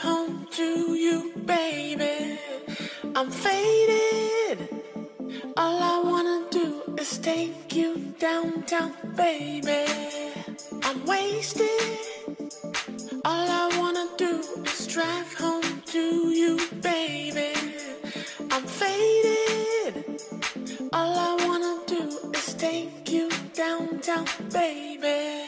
home to you, baby. I'm faded. All I wanna do is take you downtown, baby. I'm wasted. All I wanna do is drive home to you, baby. I'm faded. All I wanna do is take you downtown, baby.